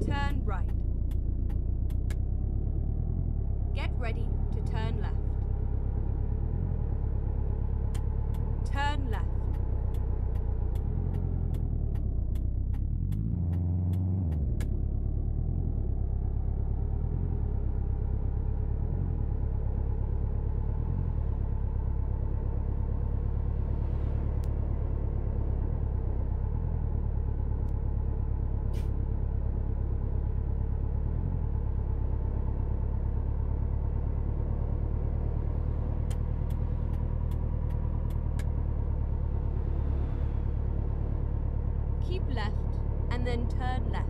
Turn right. Get ready to turn left. Turn left. Keep left and then turn left.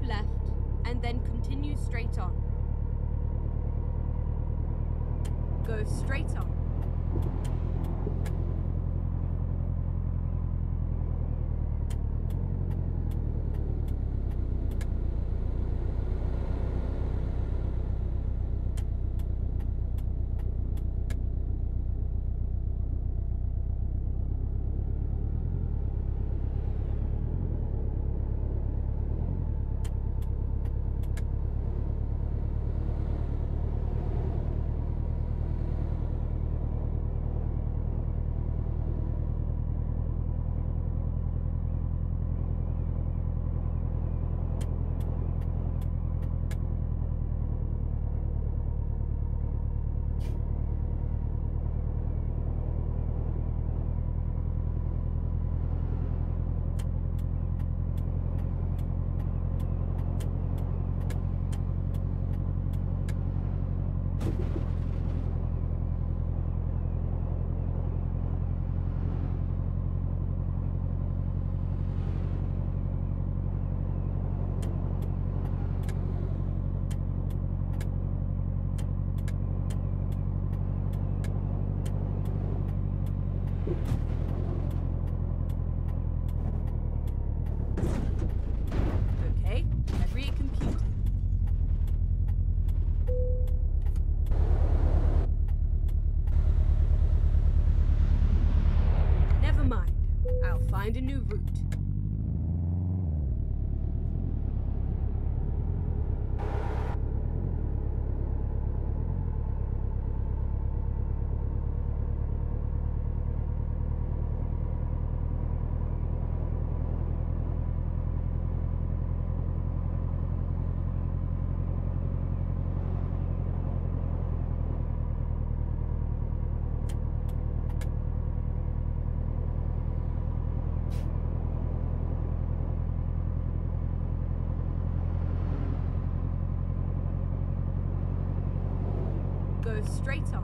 Keep left and then continue straight on. Go straight on. Straight on.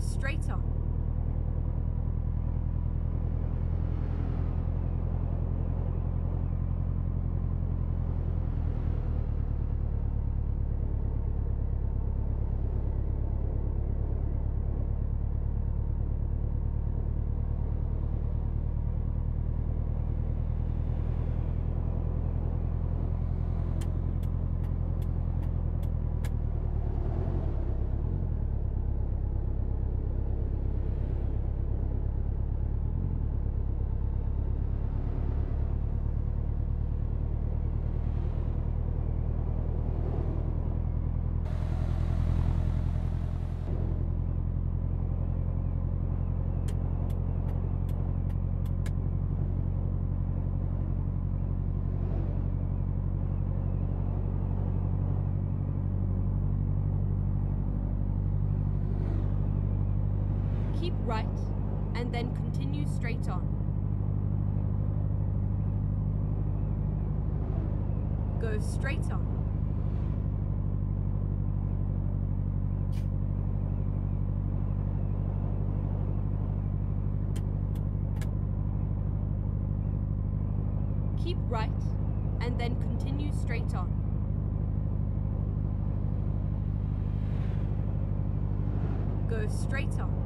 straight on. Keep right and then continue straight on. Go straight on. Keep right and then continue straight on. Go straight on.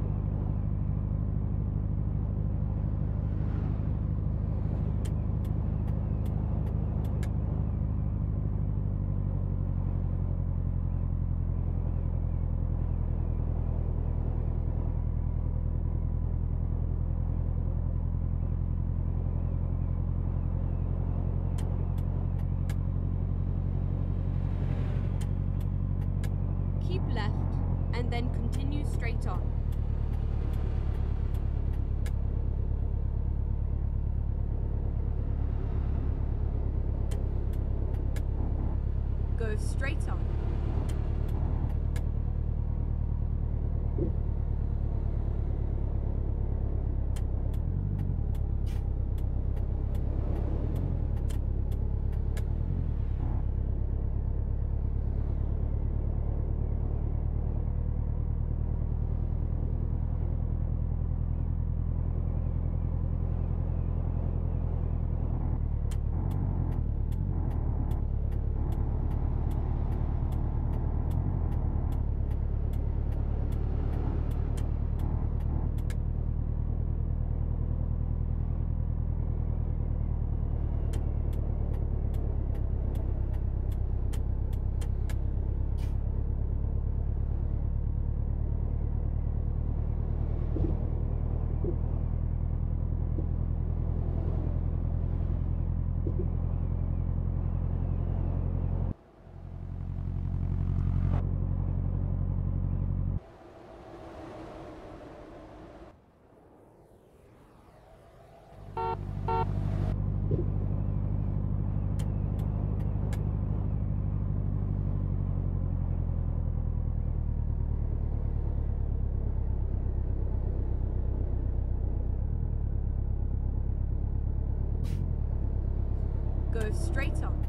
Keep left and then on. Go straight on. Go straight on.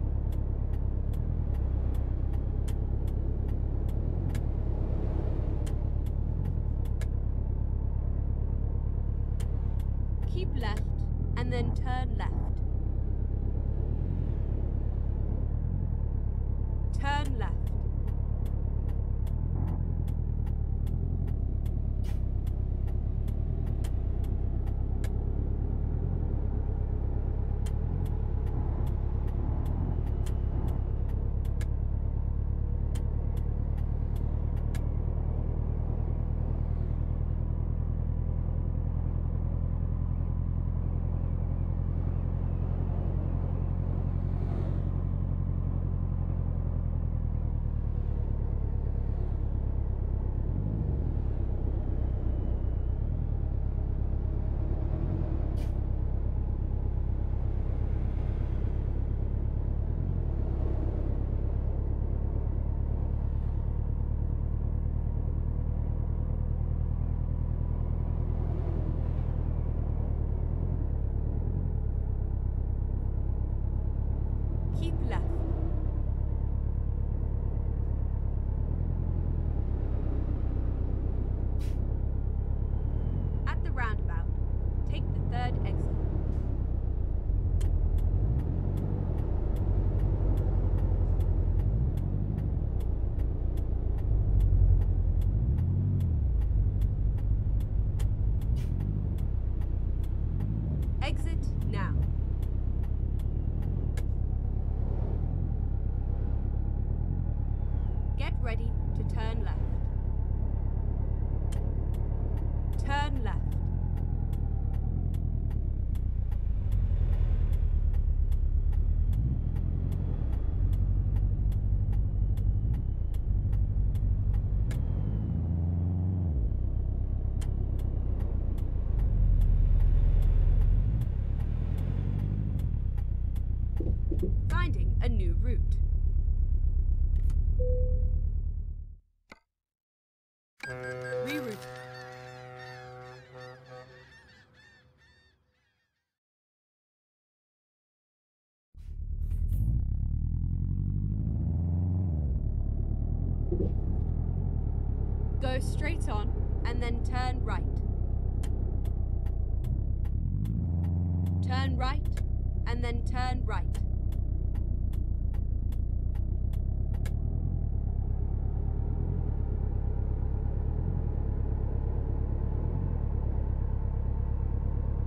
Finding a new route. Uh.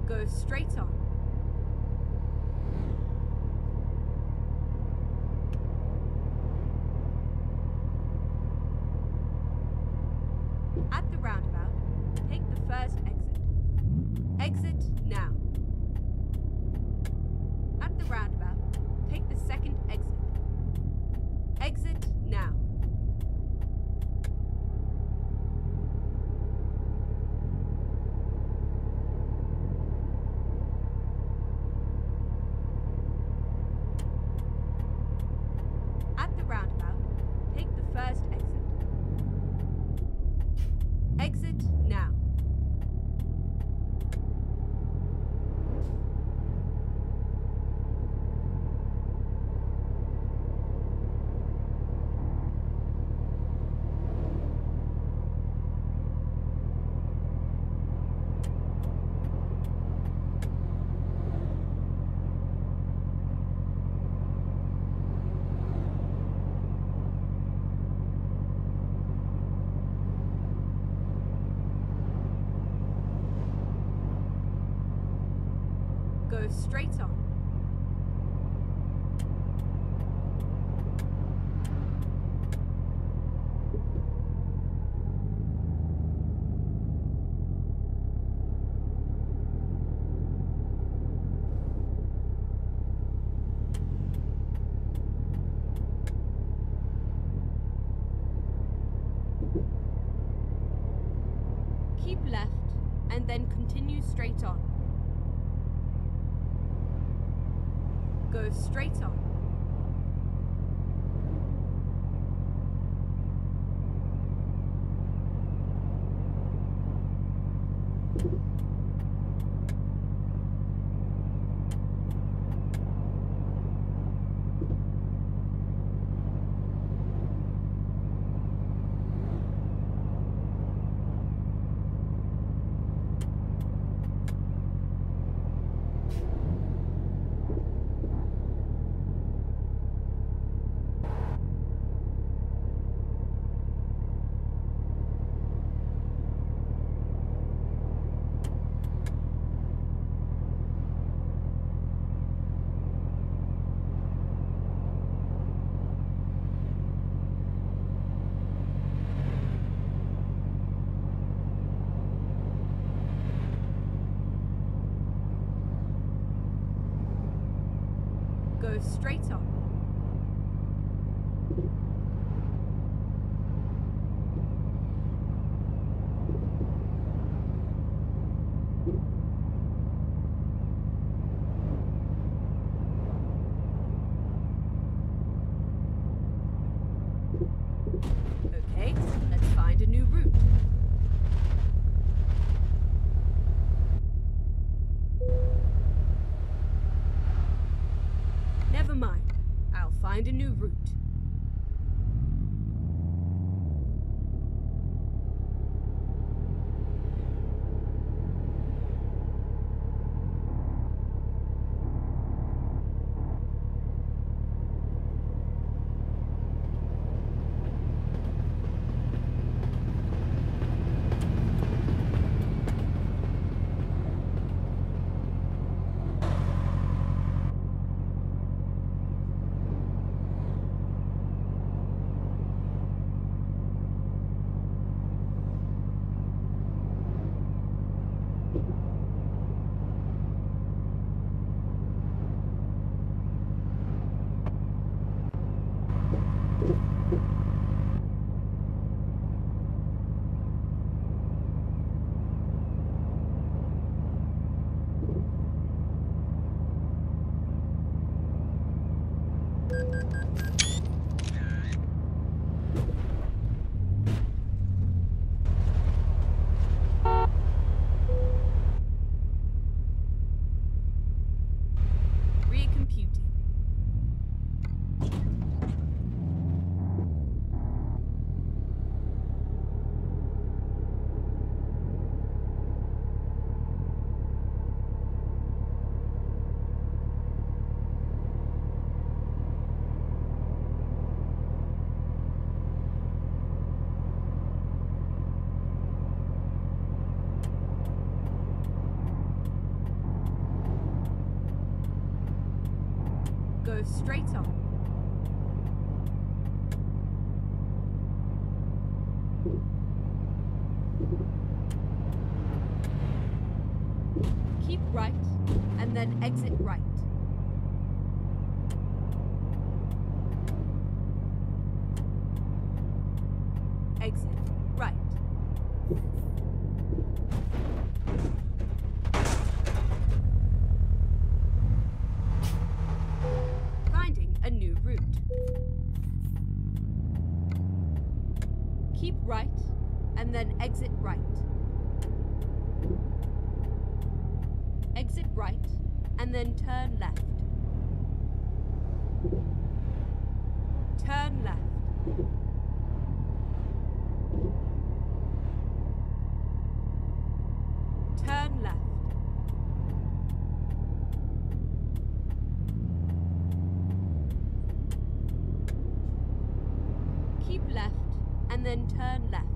go straight on. eso. straight on. Never mind. I'll find a new route. Recomputing. Go straight on. Keep right, and then exit right. Turn left. Keep left and then turn left.